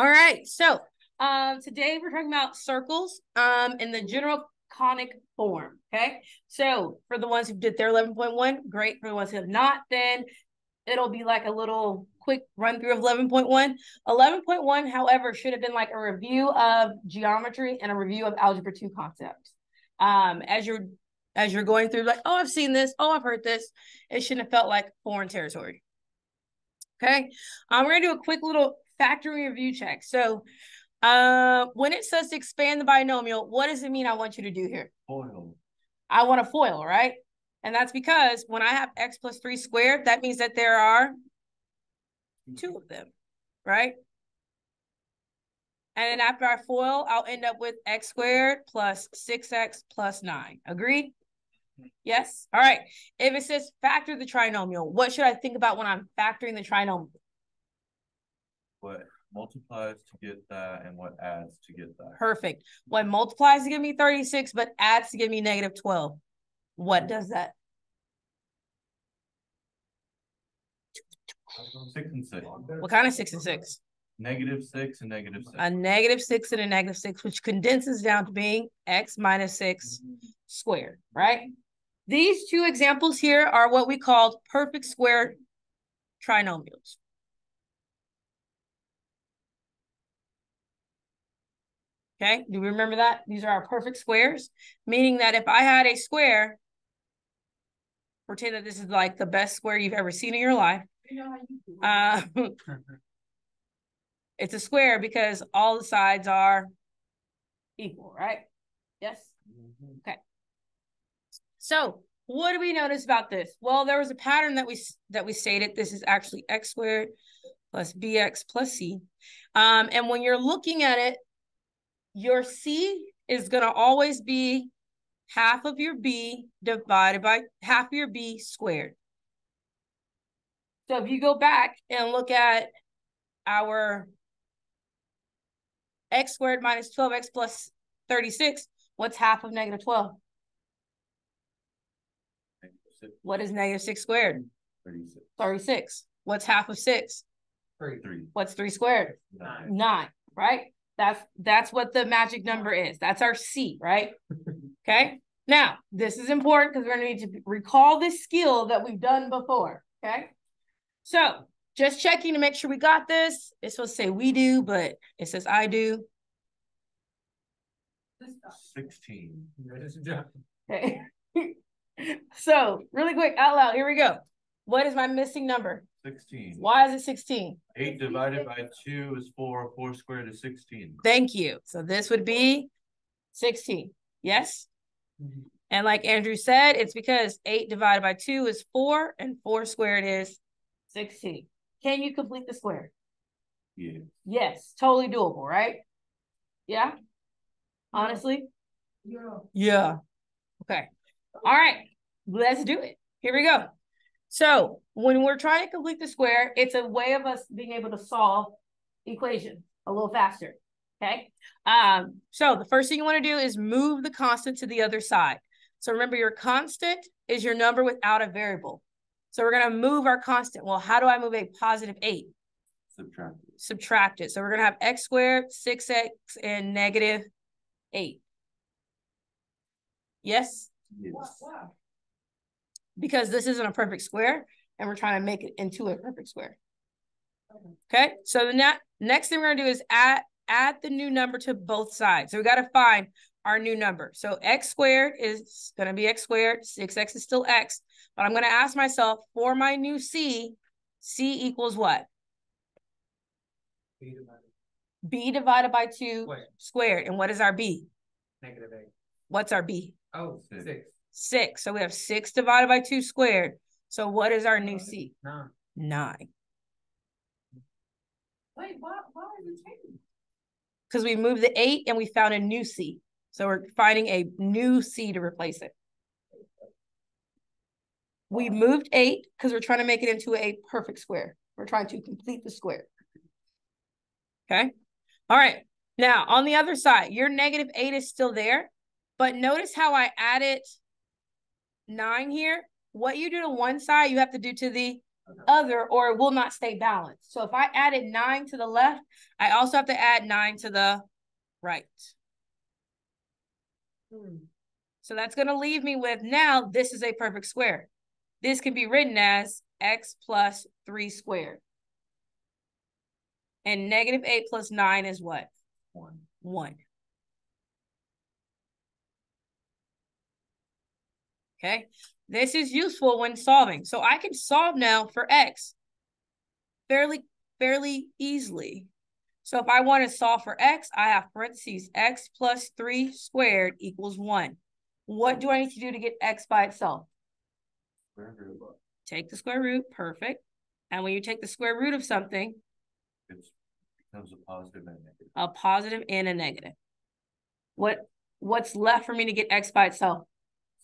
All right. So um, today we're talking about circles um, in the general conic form. Okay. So for the ones who did their 11.1, great. For the ones who have not, then it'll be like a little quick run through of 11.1. 11.1, however, should have been like a review of geometry and a review of algebra 2 concepts. Um, as you're as you're going through, like, oh, I've seen this, oh, I've heard this. It shouldn't have felt like foreign territory. Okay. Um, we're gonna do a quick little factoring review check. So uh, when it says to expand the binomial, what does it mean I want you to do here? Foil. I want a FOIL, right? And that's because when I have x plus 3 squared, that means that there are two of them, right? And then after I FOIL, I'll end up with x squared plus 6x plus 9. Agreed? Yes? All right. If it says factor the trinomial, what should I think about when I'm factoring the trinomial? What multiplies to get that and what adds to get that. Perfect. What multiplies to give me 36, but adds to give me negative 12. What does that? Six and six. What kind of six and six? Negative six and negative six. A negative six and a negative six, which condenses down to being x minus six squared, right? These two examples here are what we call perfect square trinomials. Okay, do we remember that? These are our perfect squares, meaning that if I had a square, pretend that this is like the best square you've ever seen in your life. Uh, it's a square because all the sides are equal, right? Yes? Okay. So what do we notice about this? Well, there was a pattern that we that we stated. This is actually x squared plus bx plus c. Um, and when you're looking at it, your C is going to always be half of your B divided by half of your B squared. So if you go back and look at our x squared minus 12x plus 36, what's half of negative 12? What is negative 6 squared? 36. 36. What's half of 6? Three. Three. What's 3 squared? Nine. 9, right? That's that's what the magic number is. That's our C, right? Okay. Now, this is important because we're going to need to recall this skill that we've done before. Okay. So just checking to make sure we got this. It's supposed to say we do, but it says I do. 16. Okay. so really quick, out loud, here we go. What is my missing number? 16. Why is it 16? 8 divided by 2 is 4. 4 squared is 16. Thank you. So this would be 16. Yes? Mm-hmm. And like Andrew said, it's because 8 divided by 2 is 4 and 4 squared is 16. Can you complete the square? Yeah. Yes, totally doable, right? Yeah? Honestly? Yeah. Yeah. Okay. All right. Let's do it. Here we go. So when we're trying to complete the square, it's a way of us being able to solve equations a little faster. Okay. Um, so the first thing you want to do is move the constant to the other side. So remember your constant is your number without a variable. So we're going to move our constant. Well, how do I move a positive eight? Subtract. it. Subtract it. So we're going to have x squared, 6x, and negative eight. Yes? Yes. Wow. Because this isn't a perfect square and we're trying to make it into a perfect square. Okay, so the ne next thing we're gonna do is add add the new number to both sides. So we gotta find our new number. So x squared is gonna be x squared, 6x is still x, but I'm gonna ask myself for my new c, c equals what? B divided b divided by 2 Squared. squared. And what is our b? negative eight. What's our b? Oh, Six. six. 6. So we have 6 divided by 2 squared. So what is our new c? Nine. 9. Wait, why, why is it changing? because we moved the eight and we found a new C. So we're finding a new C to replace it. We moved eight because we're trying to make it into a perfect square. We're trying to complete the square. Okay. All right. Now on the other side, your negative eight is still there, but notice how I added nine here. What you do to one side, you have to do to the other or it will not stay balanced. So if I added nine to the left, I also have to add nine to the right. Hmm. So that's going to leave me with now this is a perfect square. This can be written as x plus 3 squared. And negative 8 plus 9 is what? One. 1. Okay, this is useful when solving. So I can solve now for x fairly, fairly easily. So if I want to solve for x, I have parentheses x plus 3 squared equals 1. What do I need to do to get x by itself? Square root Take the square root, perfect. And when you take the square root of something, It becomes a positive and a negative. a positive and a negative. What what's left for me to get x by itself?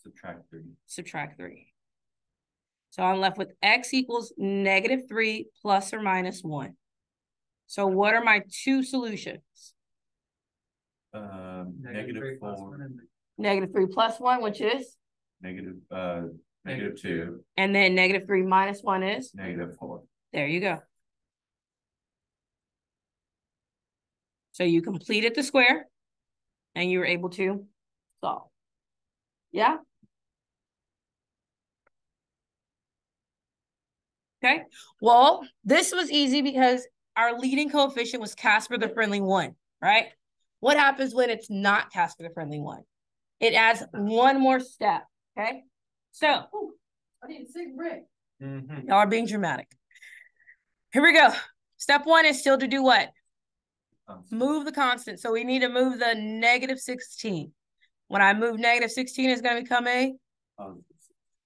Subtract three. Subtract 3. So I'm left with x equals negative 3 plus or minus 1. So what are my two solutions? Um, three negative plus four, Negative 3 plus 1, which is, negative, uh, negative two, and then negative 3 minus 1 is, negative four. there you go. So you completed the square and you were able to solve. Yeah? Okay, well, this was easy because our leading coefficient was Casper the friendly one, right? What happens when it's not Casper the friendly one? It adds one more step, okay? So, I need a say red. Mm-hmm. y'all are being dramatic. Here we go. Step one is still to do what? Move the constant. So we need to move the negative 16. When I move negative 16, it's going to become a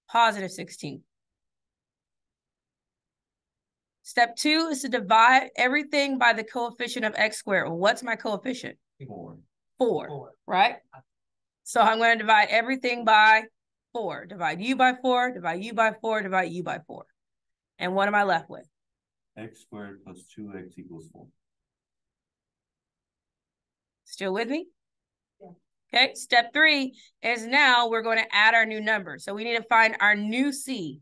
positive 16. Step two is to divide everything by the coefficient of x squared. Well, what's my coefficient? Four. Four, Four. right? So I'm going to divide everything by four. Divide u by four, divide u by four, divide u by four. And what am I left with? X squared plus two X equals four. Still with me? Yeah. Okay, step three is now we're going to add our new number. So we need to find our new C.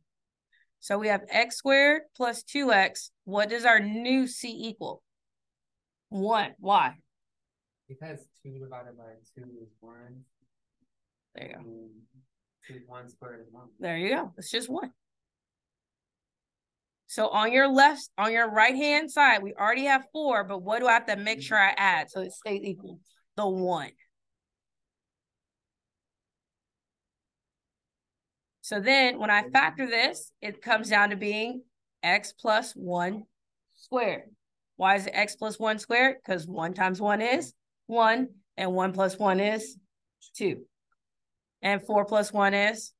So we have x squared plus 2x. What does our new C equal? One. Why? Because two divided by two is one. There you go. Two, one squared is one. There you go. It's just one. So on your left, on your right hand side, we already have four, but what do I have to make sure I add so it stays equal? The one. So then when I factor this, it comes down to being x plus one squared. Why is it x plus one squared? Because one times one is one, and one plus one is two. And four plus one is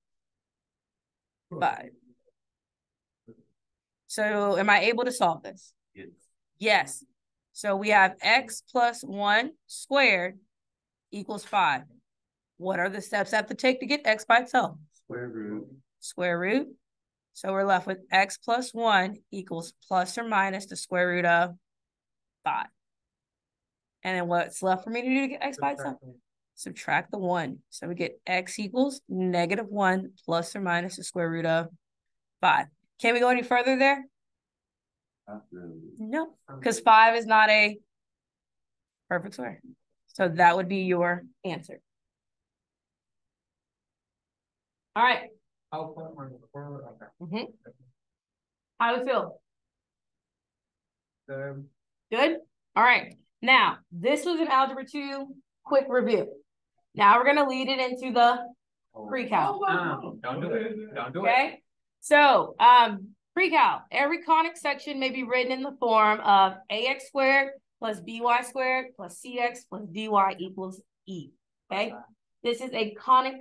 five. So am I able to solve this? Yes. Yes. So we have x plus one squared equals five. What are the steps I have to take to get x by itself? Square root. Square root. So we're left with x plus one equals plus or minus the square root of five. And then what's left for me to do to get x by itself? Subtract the one. So we get x equals negative one plus or minus the square root of five. Can we go any further there? Really. No, because five is not a perfect square. So that would be your answer. All right. I'll put one four, okay. mhm. How do we feel? The, Good? All right. Now, this was an algebra two quick review. Now we're gonna lead it into the pre-cal. no, don't do it, don't do it. Okay, so, um, pre-cal, every conic section may be written in the form of ax squared plus by squared plus cx plus dy equals e, okay? This is a conic,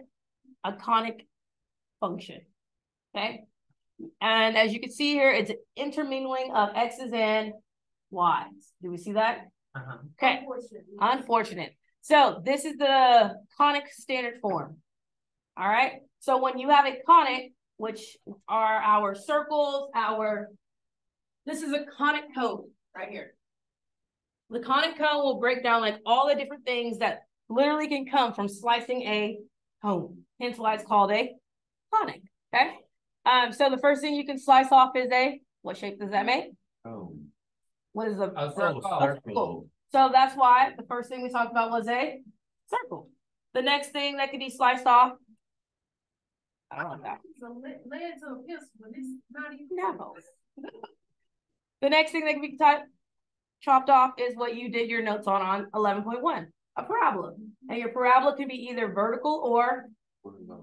a conic function, okay? And as you can see here, it's an intermingling of x's and y's. Do we see that? Uh-huh. Okay, unfortunate. So this is the conic standard form. All right, so when you have a conic, which are our circles, our, this is a conic cone right here. The conic cone will break down like all the different things that literally can come from slicing a cone. Hence why it's called a conic, okay? Um, so the first thing you can slice off is a What shape does that make? Oh. What is a A circle. circle. So that's why the first thing we talked about was a circle. The next thing that could be sliced off. I don't know that. Lead to pencil, it's not even. No. The next thing that can be typed, chopped off is what you did your notes on on eleven point one, a parabola. And your parabola could be either vertical or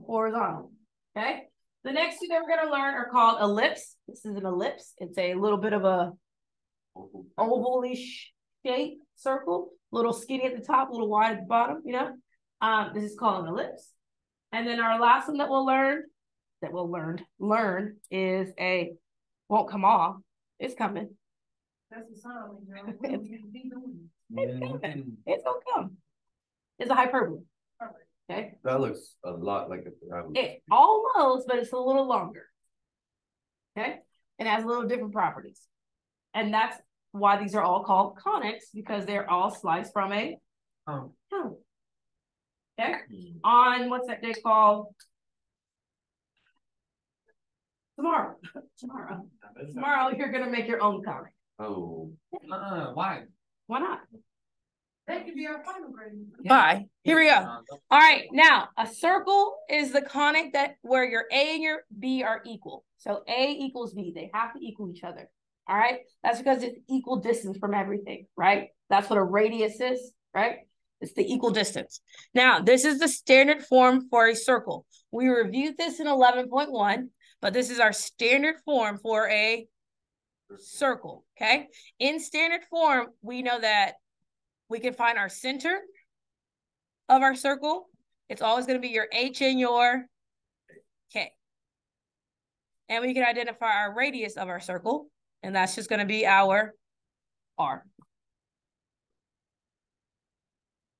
horizontal. Okay? The next two that we're gonna learn are called ellipse. This is an ellipse. It's a little bit of a ovalish shape circle, little skinny at the top, a little wide at the bottom, you know? Um, this is called an ellipse. And then our last one that we'll learn, that we'll learn, learn is a, won't come off, it's coming. That's the song, you know, we don't be It's coming. It's gonna come. It's a hyperbola. Okay? That looks a lot like a parabola. It almost, but it's a little longer. Okay, it has a little different properties. And that's why these are all called conics, because they're all sliced from a Um, cone. Okay, on what's that day called? Tomorrow, tomorrow, tomorrow, you're gonna make your own conic. Oh. uh, why? Why not? That could be our final grade. Bye. Here we go. Uh, All right, now a circle is the conic that where your A and your B are equal. So A equals B, they have to equal each other. All right, that's because it's equal distance from everything, right? That's what a radius is, right? It's the equal distance. Now, this is the standard form for a circle. We reviewed this in 11.1, but this is our standard form for a circle, okay? In standard form, we know that we can find our center of our circle. It's always going to be your H and your K. And we can identify our radius of our circle, and that's just going to be our R.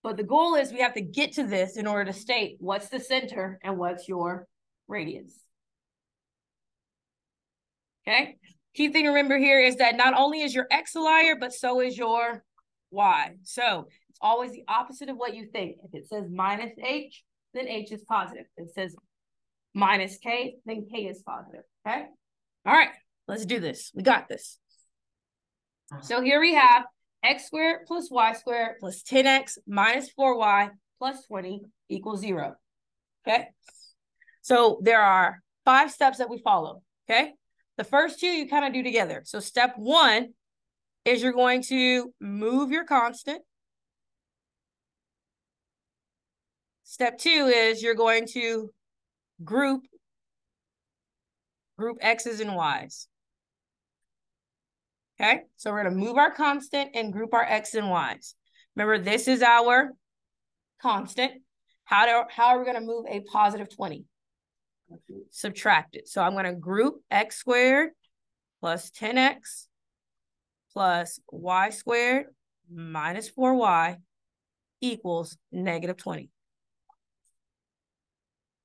But the goal is we have to get to this in order to state what's the center and what's your radius. Okay? Key thing to remember here is that not only is your X a liar, but so is your Y. So it's always the opposite of what you think. If it says minus H, then H is positive. If it says minus K, then K is positive. Okay? All right, let's do this. We got this. So here we have x squared plus y squared plus 10x minus 4y plus 20 equals zero. Okay? So there are five steps that we follow. Okay? The first two you kind of do together. So step one is you're going to move your constant. Step two is you're going to group group x's and y's. Okay, so we're going to move our constant and group our x and y's. Remember, this is our constant. How, do, how are we going to move a positive 20? Subtract it. So I'm going to group x squared plus 10x plus y squared minus 4y equals negative 20.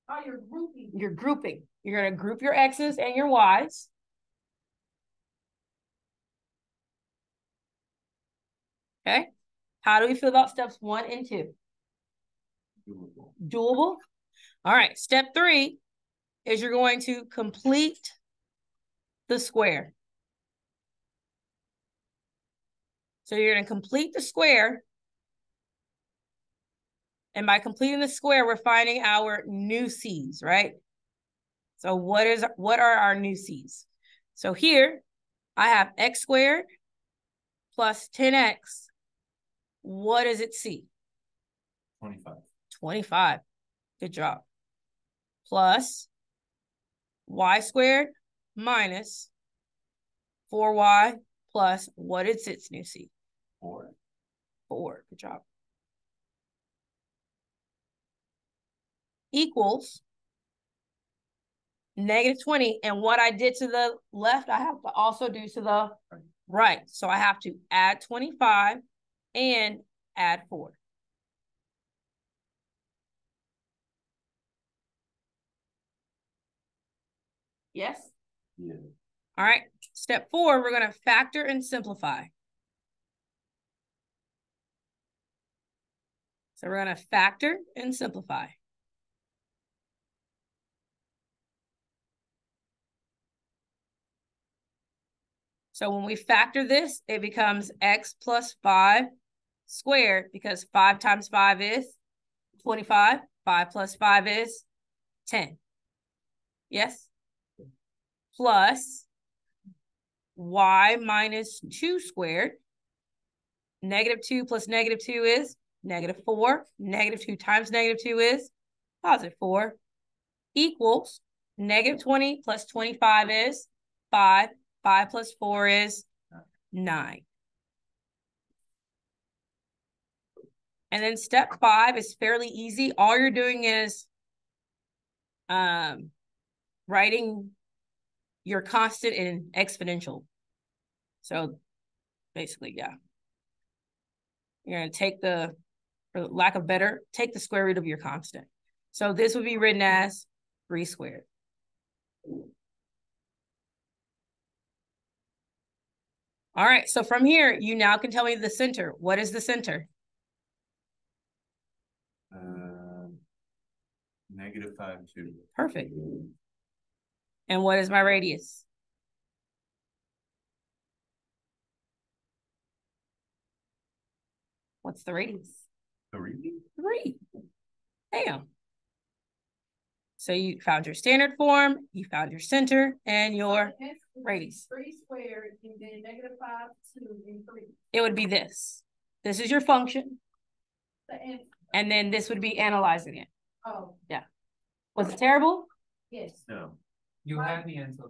Oh, you're grouping. You're grouping. You're going to group your x's and your y's. Okay. How do we feel about steps one and two? Doable. Doable. All right. Step three is you're going to complete the square. So you're going to complete the square. And by completing the square, we're finding our new c's, right? So what is what are our new c's? So here I have x squared plus 10x. What does it see? Twenty-five. 25. Good job. Plus y squared minus 4y plus what is its new c? Four. 4. Good job. Equals negative 20. And what I did to the left, I have to also do to the right. So I have to add 25 and add 4. Yes? Yeah. All right. Step four, we're going to factor and simplify. So we're going to factor and simplify. So when we factor this, it becomes x plus five squared because five times five is twenty-five. Five plus five is ten. Yes? Plus y minus two squared. Negative two plus negative two is negative four. Negative two times negative two is positive four. Equals negative twenty plus twenty-five is five. Five plus four is nine. And then step five is fairly easy. All you're doing is um, writing your constant in exponential. So basically, yeah. You're gonna take the, for lack of better, take the square root of your constant. So this would be written as three squared. All right, so from here, you now can tell me the center. What is the center? Um, negative five, two. Perfect. And what is my radius? What's the radius? Three? Three. Bam. So you found your standard form, you found your center and your radius. Three squared and then negative five, two, and three. It would be this. This is your function, The answer. and then this would be analyzing it. Oh, Yeah. Was it terrible? yes. No. You had me until,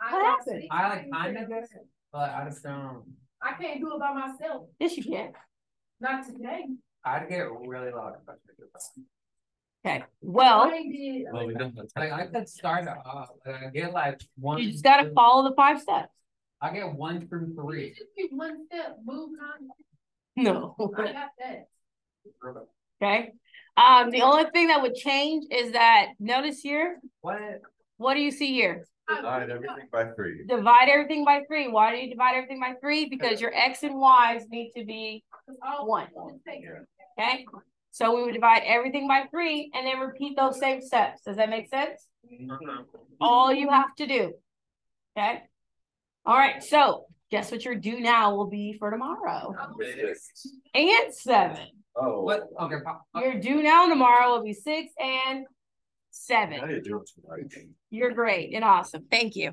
I What happened? I like things kind that- of did it, but I just don't, I can't do it by myself, Yes, you can. not today. I'd get really loud. if I tried to do. Okay, well, I. Well, we Like, I could start it off, and I get like one. you just gotta two- follow the five steps. I get one through You three. just do one step, move on. No. I got that. Okay. Um, the only thing that would change is that, notice here, What? what do you see here? Divide uh, everything by three. Divide everything by three. Why do you divide everything by three? Because your X and Y's need to be One. Okay, so we would divide everything by three and then repeat those same steps. Does that make sense? Mm-hmm. All you have to do. Okay. All right, so guess what your due now will be for tomorrow? Six. And seven. Oh. What, okay, pop. Your due now tomorrow will be six and How seven. you doing tonight? You're great and awesome. Thank you.